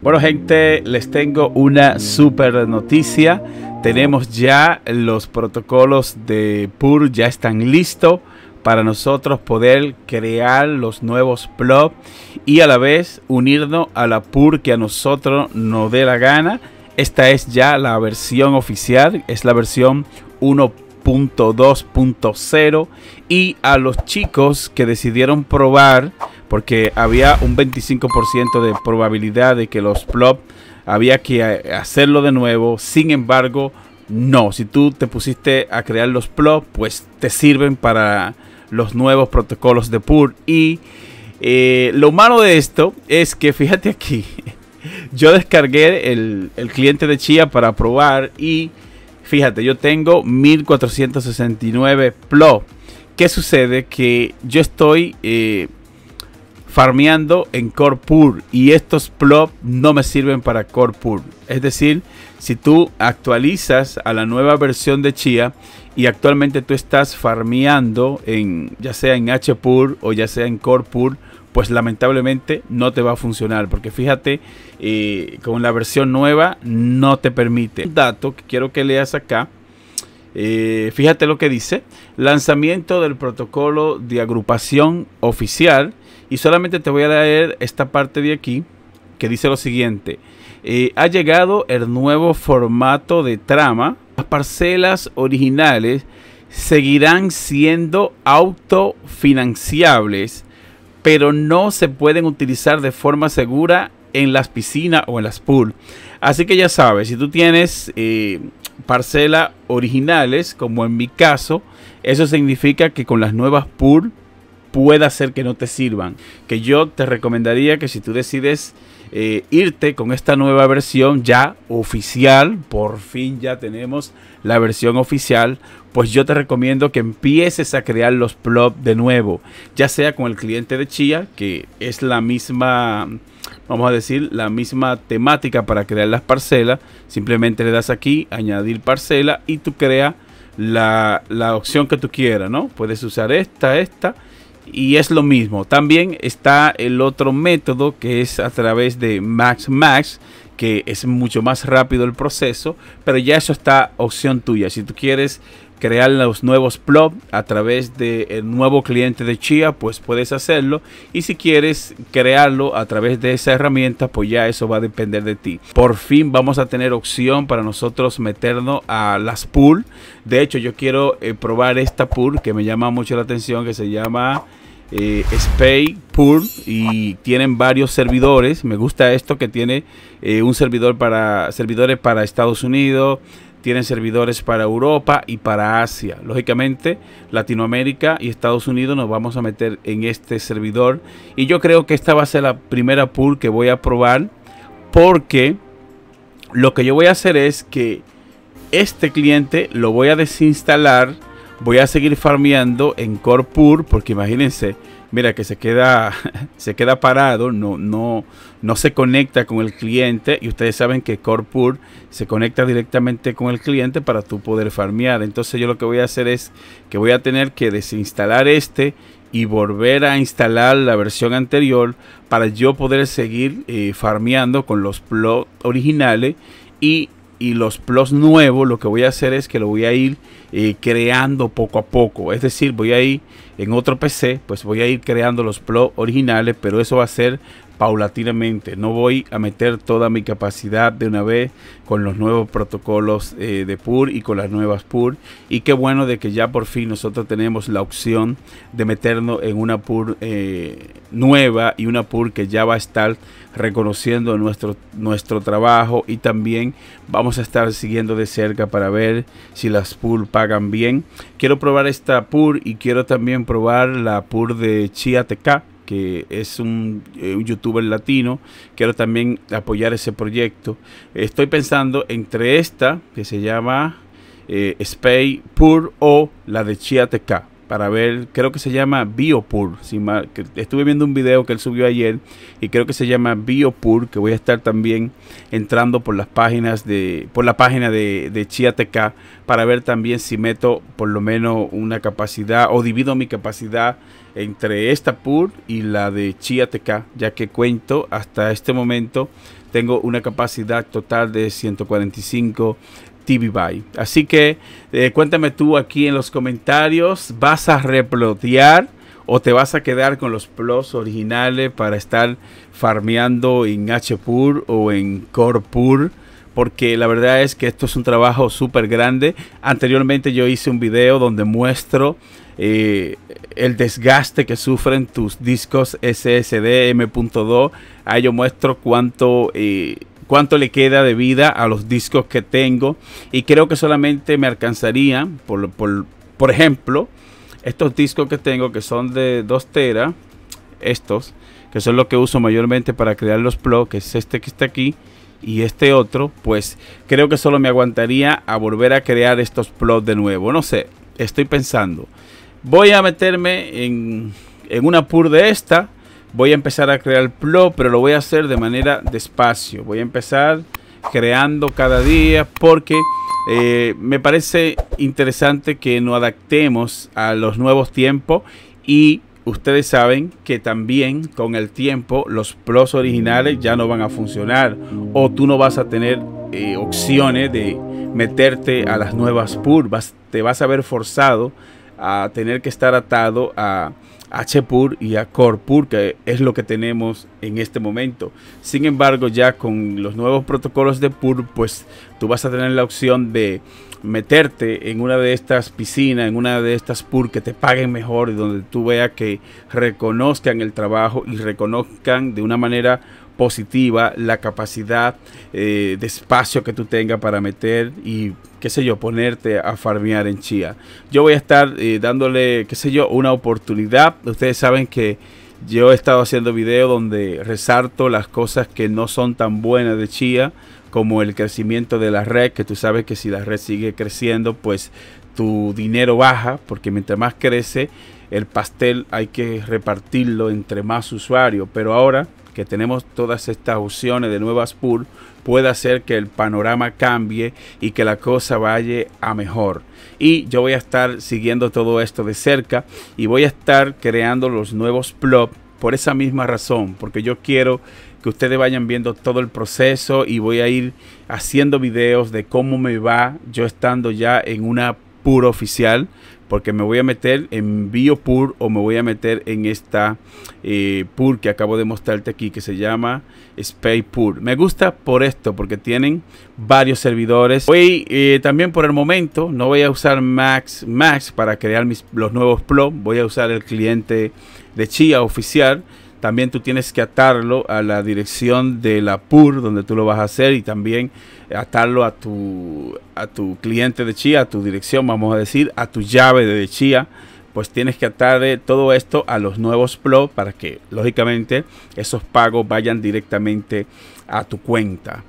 Bueno gente, les tengo una super noticia. Tenemos ya los protocolos de PUR, ya están listos para nosotros poder crear los nuevos plug y a la vez unirnos a la PUR que a nosotros nos dé la gana. Esta es ya la versión oficial, es la versión 1.2.0 y a los chicos que decidieron probar porque había un 25% de probabilidad de que los plops había que hacerlo de nuevo. Sin embargo, no. Si tú te pusiste a crear los plops, pues te sirven para los nuevos protocolos de PUR. Y eh, lo malo de esto es que fíjate aquí. Yo descargué el, cliente de Chia para probar y fíjate, yo tengo 1469 plops. ¿Qué sucede? Que yo estoy eh, farmeando en Core Pur y estos plops no me sirven para Core Pur. Es decir, si tú actualizas a la nueva versión de Chia y actualmente tú estás farmeando en ya sea en HPUR o ya sea en Core Pur, pues lamentablemente no te va a funcionar porque fíjate eh, con la versión nueva no te permite. Un dato que quiero que leas acá. Eh, fíjate lo que dice. Lanzamiento del protocolo de agrupación oficial y solamente te voy a leer esta parte de aquí que dice lo siguiente. Eh, ha llegado el nuevo formato de trama. Las parcelas originales seguirán siendo autofinanciables, pero no se pueden utilizar de forma segura en las piscinas o en las pools. Así que ya sabes, si tú tienes eh, parcelas originales, como en mi caso, eso significa que con las nuevas pools pueda ser que no te sirvan. Que yo te recomendaría que si tú decides eh, irte con esta nueva versión ya oficial, por fin ya tenemos la versión oficial, pues yo te recomiendo que empieces a crear los plots de nuevo, ya sea con el cliente de Chia, que es la misma, vamos a decir, la misma temática para crear las parcelas, simplemente le das aquí, añadir parcela y tú creas la, la opción que tú quieras, ¿no? Puedes usar esta, esta y es lo mismo. También está el otro método que es a través de Max Max, que es mucho más rápido el proceso, pero ya eso está opción tuya. Si tú quieres crear los nuevos plots a través del nuevo cliente de Chia, pues puedes hacerlo. Y si quieres crearlo a través de esa herramienta, pues ya eso va a depender de ti. Por fin vamos a tener opción para nosotros meternos a las pool. De hecho, yo quiero eh, probar esta pool que me llama mucho la atención, que se llama eh, Spay Pool y tienen varios servidores. Me gusta esto que tiene eh, un servidor para servidores para Estados Unidos, tienen servidores para Europa y para Asia. Lógicamente, Latinoamérica y Estados Unidos nos vamos a meter en este servidor y yo creo que esta va a ser la primera pool que voy a probar porque lo que yo voy a hacer es que este cliente lo voy a desinstalar voy a seguir farmeando en Core Pur porque imagínense, mira que se queda se queda parado, no no no se conecta con el cliente y ustedes saben que Core Pur se conecta directamente con el cliente para tú poder farmear. Entonces yo lo que voy a hacer es que voy a tener que desinstalar este y volver a instalar la versión anterior para yo poder seguir eh, farmeando con los plots originales y y los plus nuevos lo que voy a hacer es que lo voy a ir eh, creando poco a poco. Es decir voy a ir en otro PC pues voy a ir creando los plus originales pero eso va a ser paulatinamente. No voy a meter toda mi capacidad de una vez con los nuevos protocolos eh, de PUR y con las nuevas PUR. Y qué bueno de que ya por fin nosotros tenemos la opción de meternos en una PUR eh, nueva y una PUR que ya va a estar reconociendo nuestro, nuestro trabajo y también vamos a estar siguiendo de cerca para ver si las PUR pagan bien. Quiero probar esta PUR y quiero también probar la PUR de Chia TK que es un, eh, un, youtuber latino. Quiero también apoyar ese proyecto. Estoy pensando entre esta, que se llama eh, Spay Pur, o la de Chia TK para ver, creo que se llama Biopur. estuve viendo un video que él subió ayer y creo que se llama Biopur, que voy a estar también entrando por las páginas de, por la página de, de para ver también si meto por lo menos una capacidad o divido mi capacidad entre esta PUR y la de TK, ya que cuento hasta este momento tengo una capacidad total de 145 TB Así que eh, cuéntame tú aquí en los comentarios, ¿vas a replotear o te vas a quedar con los plus originales para estar farmeando en HPUR o en CorePur? Porque la verdad es que esto es un trabajo súper grande. Anteriormente yo hice un video donde muestro eh, el desgaste que sufren tus discos SSD M.2. Ahí yo muestro cuánto... Eh, cuánto le queda de vida a los discos que tengo. Y creo que solamente me alcanzaría por, ejemplo estos discos que tengo que son de 2 tera estos que son los que uso mayormente para crear los plugs que es este que está aquí y este otro pues creo que solo me aguantaría a volver a crear estos plugs de nuevo. No sé estoy pensando. Voy a meterme en, en una pur de esta voy a empezar a crear plot, pero lo voy a hacer de manera despacio. Voy a empezar creando cada día porque eh, me parece interesante que nos adaptemos a los nuevos tiempos y ustedes saben que también con el tiempo los pros originales ya no van a funcionar o tú no vas a tener eh, opciones de meterte a las nuevas purvas. Te vas a ver forzado a tener que estar atado a HPUR y a CorePUR, que es lo que tenemos en este momento. Sin embargo, ya con los nuevos protocolos de PUR, pues tú vas a tener la opción de meterte en una de estas piscinas, en una de estas PUR que te paguen mejor y donde tú veas que reconozcan el trabajo y reconozcan de una manera positiva la capacidad eh, de espacio que tú tengas para meter y qué sé yo, ponerte a farmear en Chía. Yo voy a estar eh, dándole, qué sé yo, una oportunidad. Ustedes saben que yo he estado haciendo videos donde resalto las cosas que no son tan buenas de Chía, como el crecimiento de la red, que tú sabes que si la red sigue creciendo, pues tu dinero baja, porque mientras más crece, el pastel hay que repartirlo entre más usuarios. Pero ahora que tenemos todas estas opciones de nuevas pool puede hacer que el panorama cambie y que la cosa vaya a mejor. Y yo voy a estar siguiendo todo esto de cerca y voy a estar creando los nuevos plots por esa misma razón, porque yo quiero que ustedes vayan viendo todo el proceso y voy a ir haciendo videos de cómo me va yo estando ya en una pura oficial porque me voy a meter en BioPur o me voy a meter en esta eh, Pur que acabo de mostrarte aquí que se llama SpacePur. Me gusta por esto porque tienen varios servidores. Hoy eh, también por el momento no voy a usar Max Max para crear mis, los nuevos plots. Voy a usar el cliente de Chia oficial también tú tienes que atarlo a la dirección de la PUR donde tú lo vas a hacer y también atarlo a tu, a tu cliente de Chia, a tu dirección, vamos a decir, a tu llave de Chia. Pues tienes que atar todo esto a los nuevos plots para que lógicamente esos pagos vayan directamente a tu cuenta.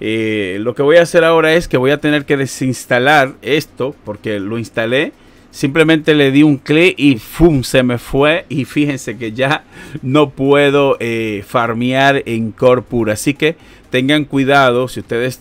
Eh, lo que voy a hacer ahora es que voy a tener que desinstalar esto porque lo instalé Simplemente le di un clic y ¡fum! se me fue. Y fíjense que ya no puedo eh, farmear en Corpur. Así que tengan cuidado si ustedes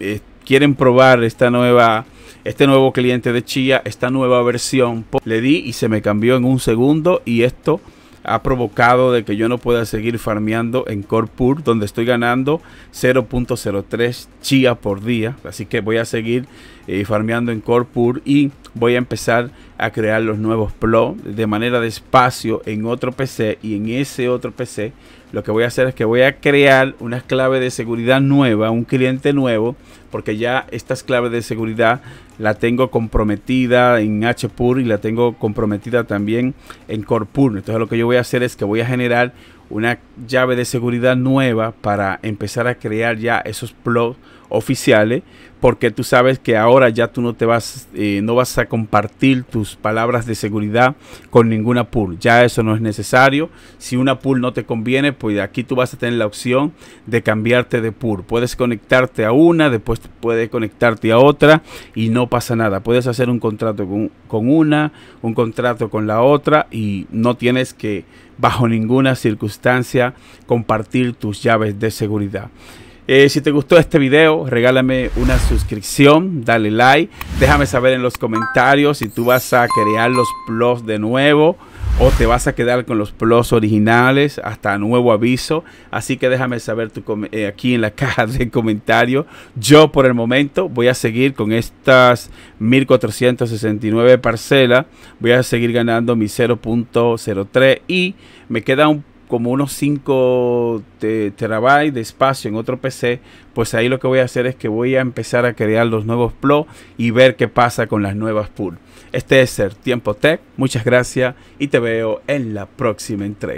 eh, quieren probar esta nueva, este nuevo cliente de Chia, esta nueva versión. Le di y se me cambió en un segundo. Y esto ha provocado de que yo no pueda seguir farmeando en Corpur, donde estoy ganando 0.03 Chia por día. Así que voy a seguir eh, farmeando en Corpur y voy a empezar a crear los nuevos plots de manera despacio en otro PC y en ese otro PC lo que voy a hacer es que voy a crear una clave de seguridad nueva, un cliente nuevo, porque ya estas claves de seguridad la tengo comprometida en HPUR y la tengo comprometida también en CorePUR. Entonces lo que yo voy a hacer es que voy a generar una llave de seguridad nueva para empezar a crear ya esos plots oficiales porque tú sabes que ahora ya tú no te vas eh, no vas a compartir tus palabras de seguridad con ninguna pool. Ya eso no es necesario. Si una pool no te conviene pues aquí tú vas a tener la opción de cambiarte de pool. Puedes conectarte a una después puedes conectarte a otra y no pasa nada. Puedes hacer un contrato con, con una un contrato con la otra y no tienes que bajo ninguna circunstancia compartir tus llaves de seguridad eh, si te gustó este video, regálame una suscripción, dale like, déjame saber en los comentarios si tú vas a crear los plus de nuevo o te vas a quedar con los plus originales hasta nuevo aviso. Así que déjame saber tu eh, aquí en la caja de comentarios. Yo por el momento voy a seguir con estas 1469 parcelas. Voy a seguir ganando mi 0.03 y me queda un como unos 5 terabytes de espacio en otro PC, pues ahí lo que voy a hacer es que voy a empezar a crear los nuevos plots y ver qué pasa con las nuevas pool. Este es el Tiempo Tech, muchas gracias y te veo en la próxima entrega.